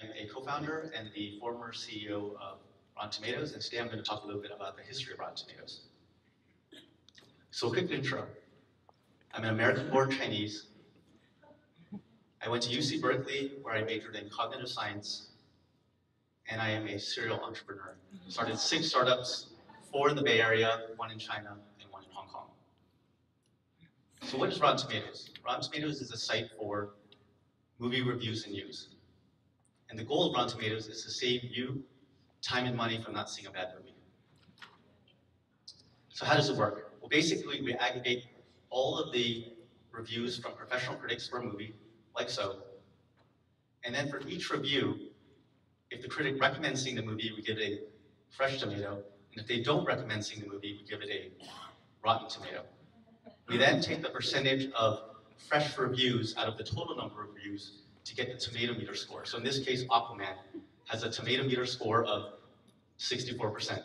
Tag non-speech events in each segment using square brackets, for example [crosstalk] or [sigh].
I'm a co-founder and the former CEO of Rotten Tomatoes, and today I'm going to talk a little bit about the history of Rotten Tomatoes. So, quick intro. I'm an American-born Chinese. I went to UC Berkeley, where I majored in cognitive science, and I am a serial entrepreneur. Started six startups, four in the Bay Area, one in China, and one in Hong Kong. So, what is Rotten Tomatoes? Rotten Tomatoes is a site for movie reviews and news. And the goal of Rotten Tomatoes is to save you time and money from not seeing a bad movie. So how does it work? Well, basically, we aggregate all of the reviews from professional critics for a movie, like so. And then for each review, if the critic recommends seeing the movie, we give it a fresh tomato. And if they don't recommend seeing the movie, we give it a rotten tomato. We then take the percentage of fresh reviews out of the total number of reviews to get the tomato meter score. So in this case, Aquaman has a tomato meter score of 64%.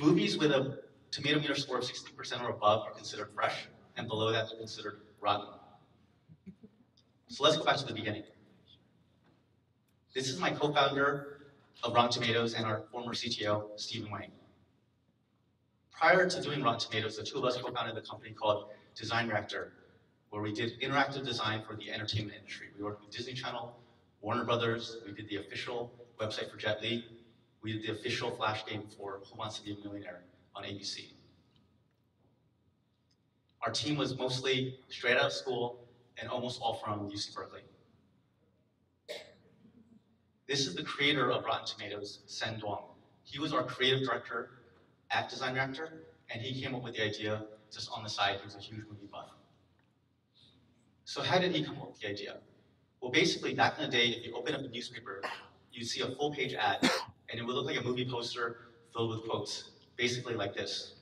Movies with a tomato meter score of 60% or above are considered fresh, and below that they're considered rotten. So let's go back to the beginning. This is my co-founder of Rotten Tomatoes and our former CTO, Stephen Wang. Prior to doing Rotten Tomatoes, the two of us co-founded a company called Design Reactor, where we did interactive design for the entertainment industry. We worked with Disney Channel, Warner Brothers, we did the official website for Jet Li, we did the official Flash game for Who Wants to Be a Millionaire on ABC. Our team was mostly straight out of school and almost all from UC Berkeley. This is the creator of Rotten Tomatoes, Senh Duong. He was our creative director at Design Reactor, and he came up with the idea just on the side. He was a huge movie buff. So how did he come up with the idea? Well, basically, back in the day, if you open up a newspaper, you'd see a full-page ad, and it would look like a movie poster filled with quotes, basically like this.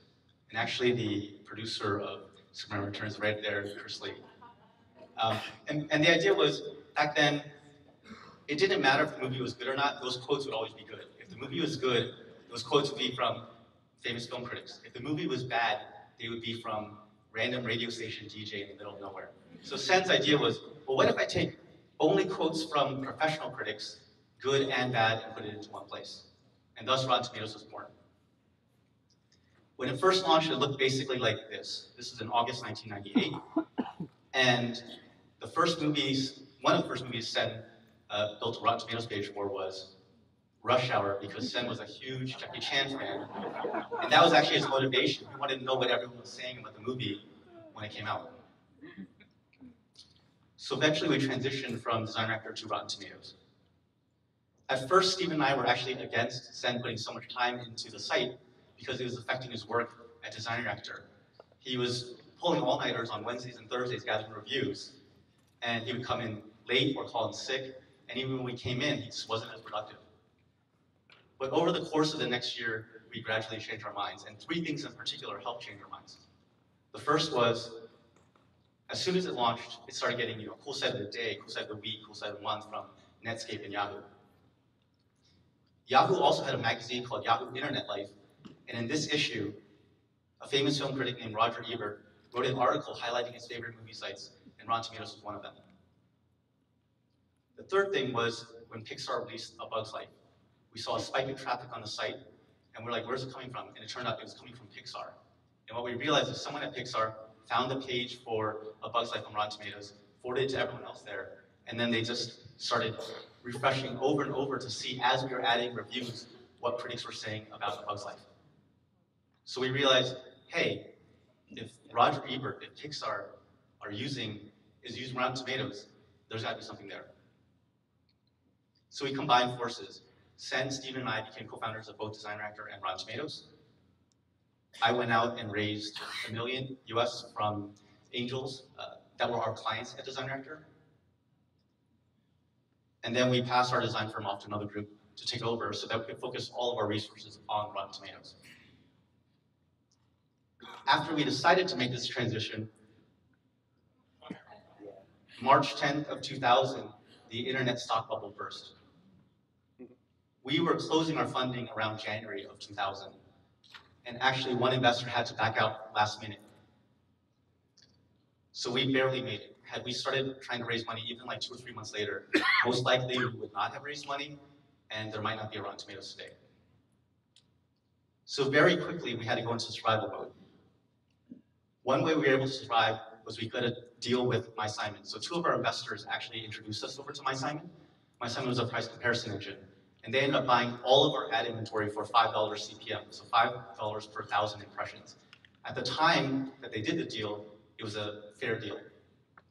And actually, the producer of Superman Returns right there, Chris Lee. Um, and, and the idea was, back then, it didn't matter if the movie was good or not, those quotes would always be good. If the movie was good, those quotes would be from famous film critics. If the movie was bad, they would be from random radio station DJ in the middle of nowhere. So Senh's idea was, well, what if I take only quotes from professional critics, good and bad, and put it into one place? And thus Rotten Tomatoes was born. When it first launched, it looked basically like this. This is in August 1998. And the first movies, one of the first movies Senh uh, built a Rotten Tomatoes page for was Rush Hour because Senh was a huge Jackie Chan fan. And that was actually his motivation. He wanted to know what everyone was saying about the movie when it came out. So eventually we transitioned from Design Reactor to Rotten Tomatoes. At first, Steve and I were actually against Senh putting so much time into the site because it was affecting his work at Design Reactor. He was pulling all-nighters on Wednesdays and Thursdays gathering reviews, and he would come in late or call in sick, and even when we came in, he just wasn't as productive. But over the course of the next year, we gradually changed our minds, and three things in particular helped change our minds. The first was as soon as it launched, it started getting, you know, cool site of the day, cool site of the week, cool site of the month from Netscape and Yahoo. Yahoo also had a magazine called Yahoo Internet Life, and in this issue, a famous film critic named Roger Ebert wrote an article highlighting his favorite movie sites, and Rotten Tomatoes was one of them. The third thing was when Pixar released A Bug's Life. We saw a spike in traffic on the site, and we're like, where's it coming from? And it turned out it was coming from Pixar. And what we realized is someone at Pixar found the page for A Bug's Life on Rotten Tomatoes, forwarded it to everyone else there, and then they just started refreshing over and over to see, as we were adding reviews, what critics were saying about A Bug's Life. So we realized, hey, if Roger Ebert, if Pixar are using, is using Rotten Tomatoes, there's gotta be something there. So we combined forces. Senh, Stephen, and I became co-founders of both Design Reactor and Rotten Tomatoes. I went out and raised a million US from angels uh, that were our clients at Design Reactor. And then we passed our design firm off to another group to take over so that we could focus all of our resources on Rotten Tomatoes. After we decided to make this transition, March 10th of 2000, the internet stock bubble burst. We were closing our funding around January of 2000 and actually one investor had to back out last minute. So we barely made it. had we started trying to raise money even like two or three months later, most likely we would not have raised money, and there might not be a Rotten Tomatoes today. So very quickly, we had to go into survival mode. One way we were able to survive was we got a deal with MySimon. So two of our investors actually introduced us over to MySimon. MySimon was a price comparison engine. And they ended up buying all of our ad inventory for $5 CPM, so $5 per thousand impressions. At the time that they did the deal, it was a fair deal.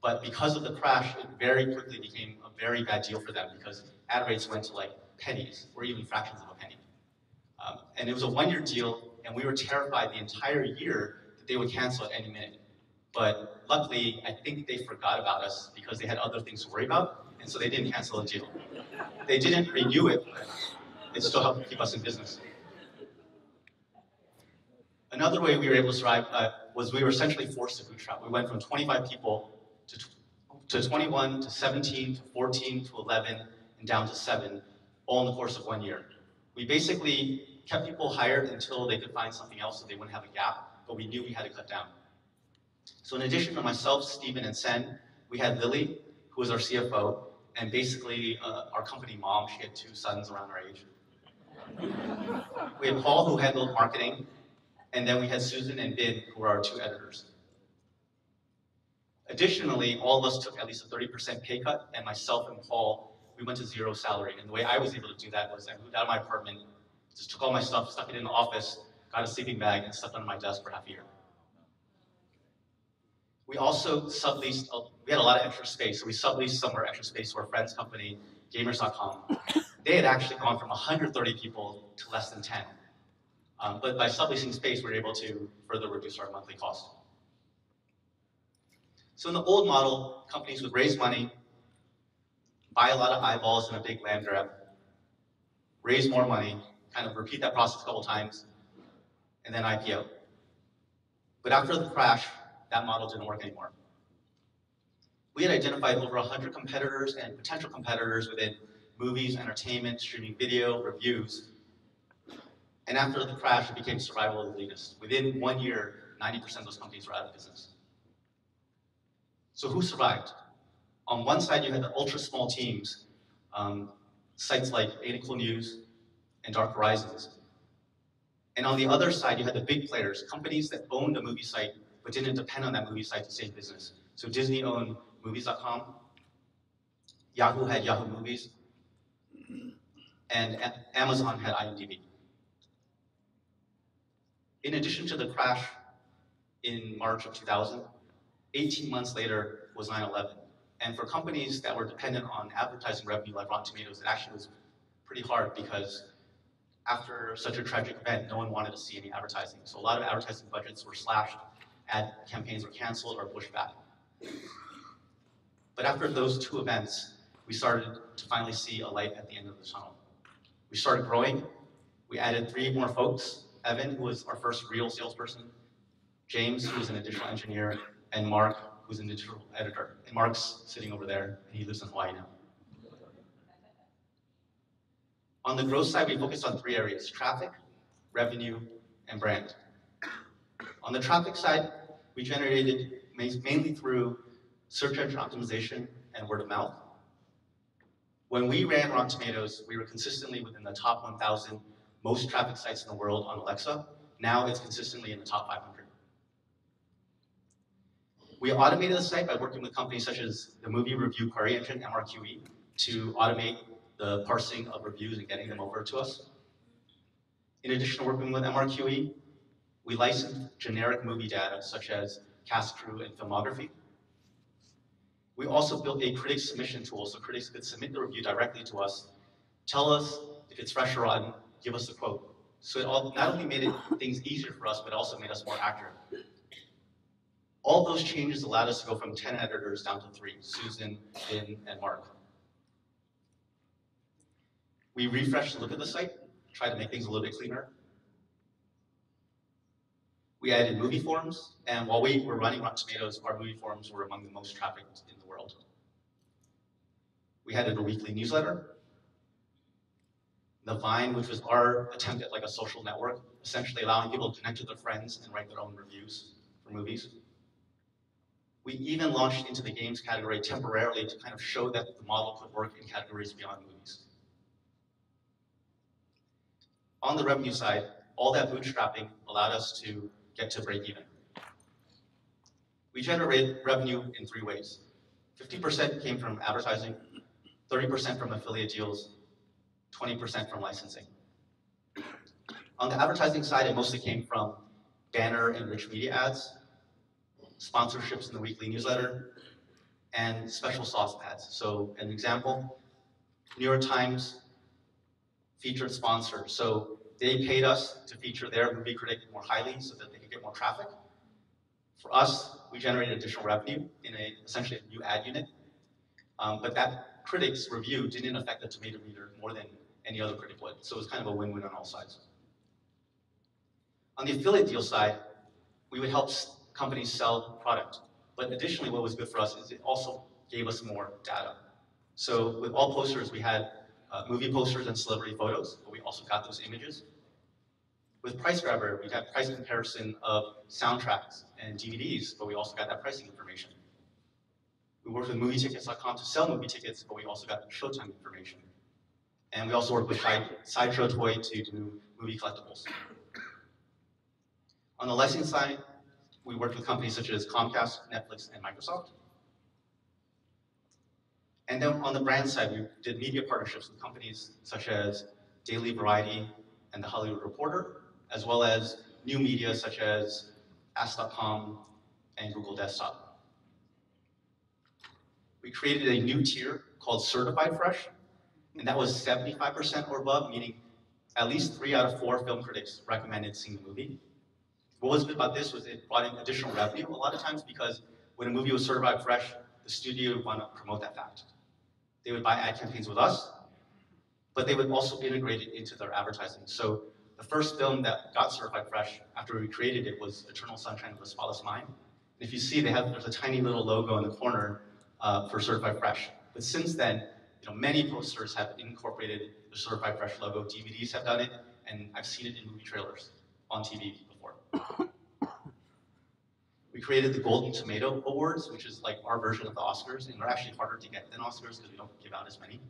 But because of the crash, it very quickly became a very bad deal for them because ad rates went to like pennies or even fractions of a penny. Um, and it was a one-year deal, and we were terrified the entire year that they would cancel at any minute. But luckily, I think they forgot about us because they had other things to worry about, and so they didn't cancel the deal. They didn't renew it, but it still helped keep us in business. Another way we were able to survive uh, was we were essentially forced to bootstrap. We went from 25 people to, to 21 to 17 to 14 to 11 and down to 7, all in the course of one year. We basically kept people hired until they could find something else so they wouldn't have a gap, but we knew we had to cut down. So in addition to myself, Stephen, and Senh, we had Lily, who was our CFO, and basically uh, our company mom. She had two sons around our age. we had Paul, who handled marketing, and then we had Susan and Bin, who were our two editors. Additionally, all of us took at least a 30% pay cut, and myself and Paul, we went to zero salary. And the way I was able to do that was I moved out of my apartment, just took all my stuff, stuck it in the office, got a sleeping bag, and slept under my desk for half a year. We also subleased, we had a lot of extra space, so we subleased some of our extra space to our friend's company, Gamers.com. [laughs] They had actually gone from 130 people to less than 10. Um, but by subleasing space, we were able to further reduce our monthly cost. So in the old model, companies would raise money, buy a lot of eyeballs in a big land grab, raise more money, kind of repeat that process a couple times, and then IPO. But after the crash, that model didn't work anymore. We had identified over 100 competitors and potential competitors within movies, entertainment, streaming video, reviews, and after the crash, it became survival of the elitist. Within one year, 90% of those companies were out of business. So who survived? On one side, you had the ultra small teams, um, sites like Cool News and Dark Horizons. And on the other side, you had the big players, companies that owned a movie site but didn't depend on that movie site to save business. So Disney owned movies.com, Yahoo had Yahoo Movies, and Amazon had IMDb. In addition to the crash in March of 2000, 18 months later was 9-11. And for companies that were dependent on advertising revenue like Rotten Tomatoes, it actually was pretty hard because after such a tragic event, no one wanted to see any advertising. So a lot of advertising budgets were slashed, ad campaigns were canceled or pushed back. But after those two events, we started to finally see a light at the end of the tunnel. We started growing. We added three more folks Evan, who was our first real salesperson, James, who was an additional engineer, and Mark, who's an digital editor. And Mark's sitting over there, and he lives in Hawaii now. On the growth side, we focused on three areas, traffic, revenue, and brand. On the traffic side, we generated mainly through search engine optimization and word of mouth. When we ran Rotten Tomatoes, we were consistently within the top 1,000 most traffic sites in the world on Alexa. Now it's consistently in the top 500. We automated the site by working with companies such as the movie review query engine, MRQE, to automate the parsing of reviews and getting them over to us. In addition to working with MRQE, we licensed generic movie data such as cast crew and filmography. We also built a critic submission tool so critics could submit the review directly to us, tell us if it's fresh or rotten, give us a quote. So it all, not only made it things easier for us, but also made us more accurate. All those changes allowed us to go from 10 editors down to three, Susan, Bin, and Mark. We refreshed the look of the site, tried to make things a little bit cleaner. We added movie forums, and while we were running Rotten Tomatoes, our movie forums were among the most trafficked in the world. We added a weekly newsletter, the Vine, which was our attempt at like a social network, essentially allowing people to connect with their friends and write their own reviews for movies. We even launched into the games category temporarily to kind of show that the model could work in categories beyond movies. On the revenue side, all that bootstrapping allowed us to get to break even. We generated revenue in three ways. 50% came from advertising, 30% from affiliate deals, 20% from licensing. On the advertising side, it mostly came from banner and rich media ads, sponsorships in the weekly newsletter, and special sauce ads. So an example, New York Times featured sponsor. So they paid us to feature their movie critic more highly so that they get more traffic. For us, we generated additional revenue in a essentially a new ad unit. Um, but that critic's review didn't affect the tomato meter more than any other critic would. So it was kind of a win-win on all sides. On the affiliate deal side, we would help companies sell product. But additionally, what was good for us is it also gave us more data. So with AllPosters, we had uh, movie posters and celebrity photos, but we also got those images. With PriceGrabber, we got price comparison of soundtracks and DVDs, but we also got that pricing information. We worked with movietickets.com to sell movie tickets, but we also got Showtime information. And we also worked with Sideshow Toy to do movie collectibles. On the licensing side, we worked with companies such as Comcast, Netflix, and Microsoft. And then on the brand side, we did media partnerships with companies such as Daily Variety and The Hollywood Reporter, as well as new media such as Ask.com and Google Desktop. We created a new tier called Certified Fresh, and that was 75% or above, meaning at least three out of four film critics recommended seeing the movie. What was good about this was it brought in additional revenue a lot of times because when a movie was certified fresh, the studio would want to promote that fact. They would buy ad campaigns with us, but they would also integrate it into their advertising. So the first film that got certified fresh after we created it was Eternal Sunshine of the Spotless Mind. And if you see, they have there's a tiny little logo in the corner uh, for certified fresh. But since then, you know, many posters have incorporated the certified fresh logo. DVDs have done it, and I've seen it in movie trailers on TV before. we created the Golden Tomato Awards, which is like our version of the Oscars, and they're actually harder to get than Oscars because we don't give out as many.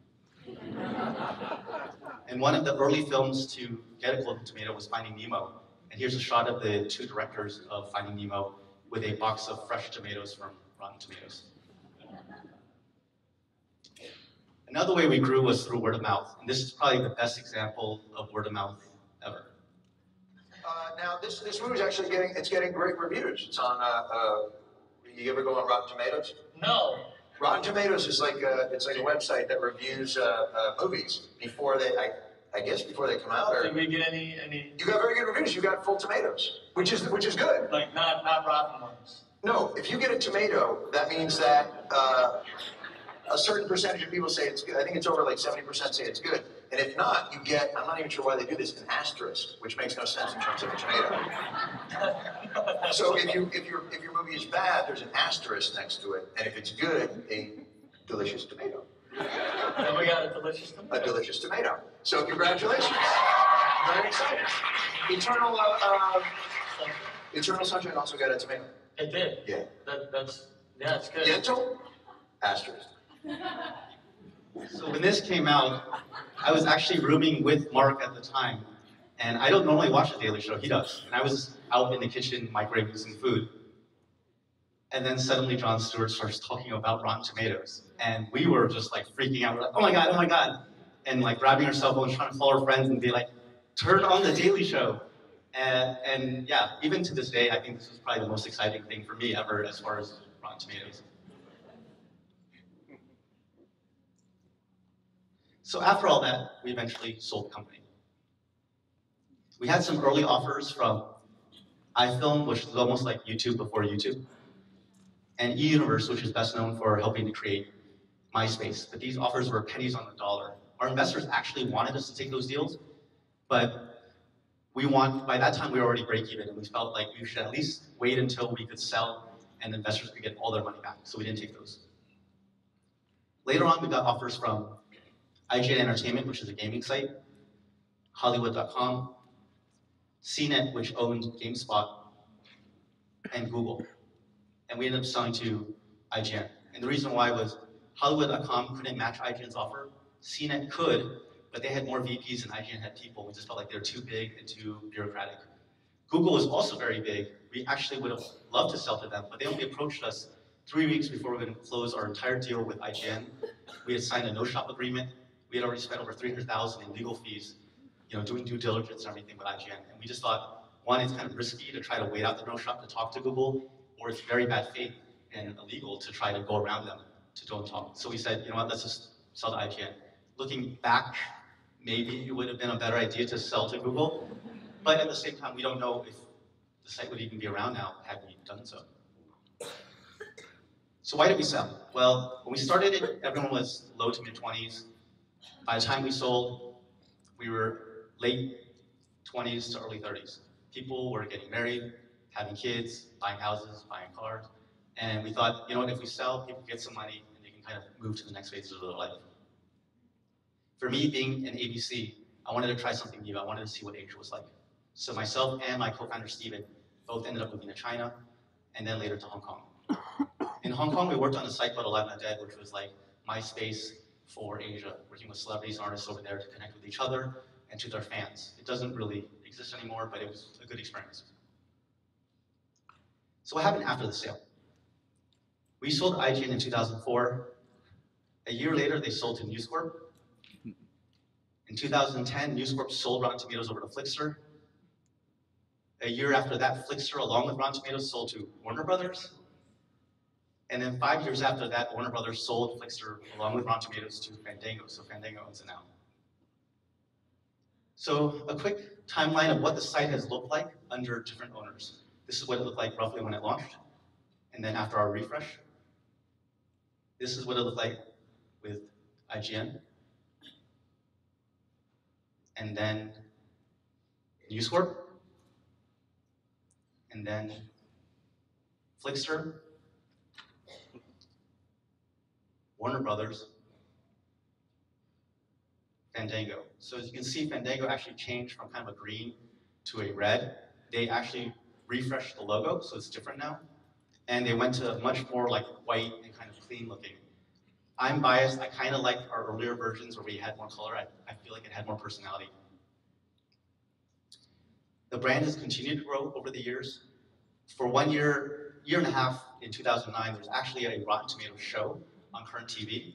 And one of the early films to get a Golden Tomato was Finding Nemo. And here's a shot of the two directors of Finding Nemo with a box of fresh tomatoes from Rotten Tomatoes. Another way we grew was through word of mouth. And this is probably the best example of word of mouth ever. Uh, now, this, this movie's actually getting, it's getting great reviews. It's on, uh, uh, you ever go on Rotten Tomatoes? No. Rotten Tomatoes is like a, it's like a website that reviews uh, uh, movies before they, I, I guess before they come out. Or, Did we get any, any, you got very good reviews. You got full tomatoes, which is which is good. like, not, not rotten ones? No, if you get a tomato, that means that uh, a certain percentage of people say it's good. I think it's over like 70% say it's good. And if not, you get, I'm not even sure why they do this, an asterisk, which makes no sense in terms of a tomato. [laughs] so if you if your if your movie is bad, there's an asterisk next to it, and if it's good, a delicious tomato. Then we got a delicious A tomato. delicious tomato. So congratulations. Very excited. Eternal uh, uh, Eternal Sunshine also got a tomato. It did. Yeah. That, that's, yeah, it's good. Yentl? Asterisk. [laughs] So when this came out, I was actually rooming with Mark at the time, and I don't normally watch The Daily Show. He does. And I was out in the kitchen microwaving some food, and then suddenly Jon Stewart starts talking about Rotten Tomatoes, and we were just like freaking out. We're like, "Oh my god! Oh my god!" And like grabbing our cell phones, trying to call our friends and be like, "Turn on The Daily Show." And, and yeah, even to this day, I think this was probably the most exciting thing for me ever as far as Rotten Tomatoes. So after all that, we eventually sold the company. We had some early offers from iFilm, which was almost like YouTube before YouTube, and eUniverse, which is best known for helping to create MySpace. But these offers were pennies on the dollar. Our investors actually wanted us to take those deals, but we want, by that time we were already break even, and we felt like we should at least wait until we could sell and investors could get all their money back, so we didn't take those. Later on, we got offers from IGN Entertainment, which is a gaming site, Hollywood.com, CNET, which owned GameSpot, and Google. and we ended up selling to IGN. And the reason why was Hollywood.com couldn't match IGN's offer. CNET could, but they had more VPs than IGN had people. We just felt like they were too big and too bureaucratic. Google was also very big. We actually would have loved to sell to them, but they only approached us three weeks before we were going to close our entire deal with IGN. We had signed a no-shop agreement. We had already spent over 300000 in legal fees, you know, doing due diligence and everything with IGN. And we just thought, one, it's kind of risky to try to wait out the no-shop to talk to Google, or it's very bad faith and illegal to try to go around them to don't talk. So we said, you know what, let's just sell to IGN. Looking back, maybe it would have been a better idea to sell to Google, but at the same time, we don't know if the site would even be around now had we done so. So why did we sell? Well, when we started it, everyone was low to mid 20s. By the time we sold, we were late 20s to early 30s. People were getting married, having kids, buying houses, buying cars. And we thought, you know what, if we sell, people get some money and they can kind of move to the next phases of their life. For me, being an ABC, I wanted to try something new. I wanted to see what Asia was like. So myself and my co-founder Stephen both ended up moving to China and then later to Hong Kong. In Hong Kong, we worked on a site called alivenotdead, which was like MySpace for Asia, working with celebrities and artists over there to connect with each other and to their fans. It doesn't really exist anymore, but it was a good experience. So what happened after the sale? We sold IGN in 2004. A year later, they sold to News Corp. In 2010, News Corp sold Rotten Tomatoes over to Flixster. A year after that, Flixster, along with Rotten Tomatoes, sold to Warner Brothers. And then five years after that, Warner Brothers sold Flixster, along with Rotten Tomatoes, to Fandango. So Fandango owns it now. So a quick timeline of what the site has looked like under different owners. This is what it looked like roughly when it launched. And then after our refresh, this is what it looked like with IGN. And then News Corp. And then Flixster. Warner Brothers. Fandango. So as you can see, Fandango actually changed from kind of a green to a red. They actually refreshed the logo, so it's different now. And they went to much more like white and kind of clean looking. I'm biased. I kind of like our earlier versions where we had more color. I, I feel like it had more personality. The brand has continued to grow over the years. For one year, year and a half in 2009, there was actually a Rotten Tomatoes show on current TV.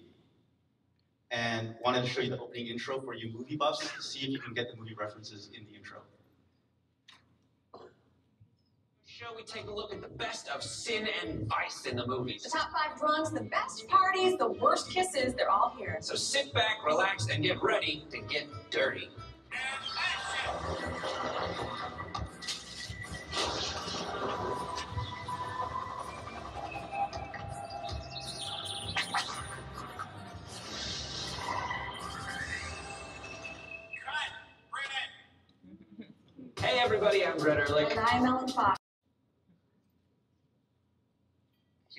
And wanted to show you the opening intro for you movie buffs to see if you can get the movie references in the intro. show, we take a look at the best of sin and vice in the movies. The top five drunks, the best parties, the worst kisses, they're all here. So sit back, relax, and get ready to get dirty.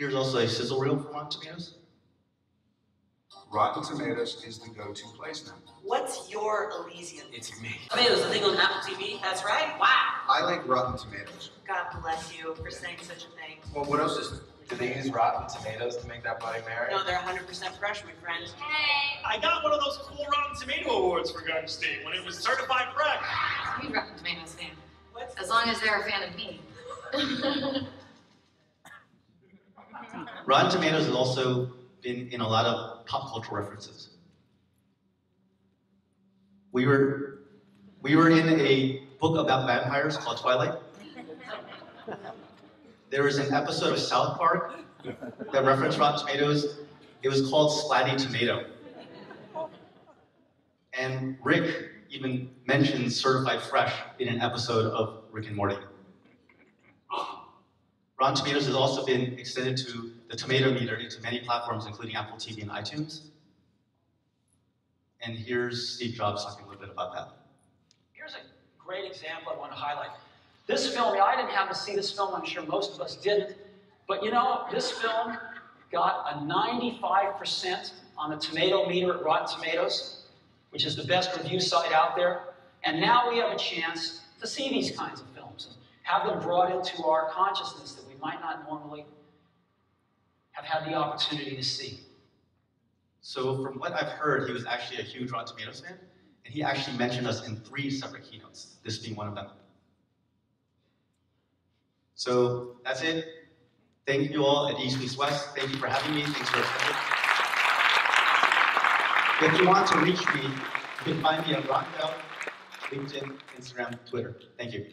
Here's also a sizzle reel from Rotten Tomatoes. Rotten Tomatoes is the go-to place now. What's your Elysium? It's me. Tomatoes, I thing on Apple TV. That's right. Wow. I like Rotten Tomatoes. God bless you for saying such a thing. Well, what else is there? Do they use Rotten Tomatoes to make that Bloody Mary? No, they're 100% fresh, my friend. Hey! I got one of those cool Rotten Tomato Awards for Garden State when it was certified fresh. Huge Rotten Tomatoes fan. What's As long as they're a fan of me. [laughs] Rotten Tomatoes has also been in a lot of pop culture references. We were, we were in a book about vampires called Twilight. There was an episode of South Park that referenced Rotten Tomatoes. It was called Splatty Tomato. And Rick even mentioned certified fresh in an episode of Rick and Morty. Rotten Tomatoes has also been extended to the tomato meter into many platforms, including Apple TV and iTunes. And here's Steve Jobs talking a little bit about that. Here's a great example I want to highlight. This film, I didn't happen to see this film, I'm sure most of us didn't, but you know, this film got a 95% on the tomato meter at Rotten Tomatoes, which is the best review site out there. And now we have a chance to see these kinds of films have them brought into our consciousness that might not normally have had the opportunity to see? So from what I've heard, he was actually a huge Rotten Tomatoes fan, and he actually mentioned us in three separate keynotes, this being one of them. So that's it. Thank you all at East Meets West. Thank you for having me. Thanks for attending. If you want to reach me, you can find me on Rockbell, LinkedIn, Instagram, Twitter. Thank you.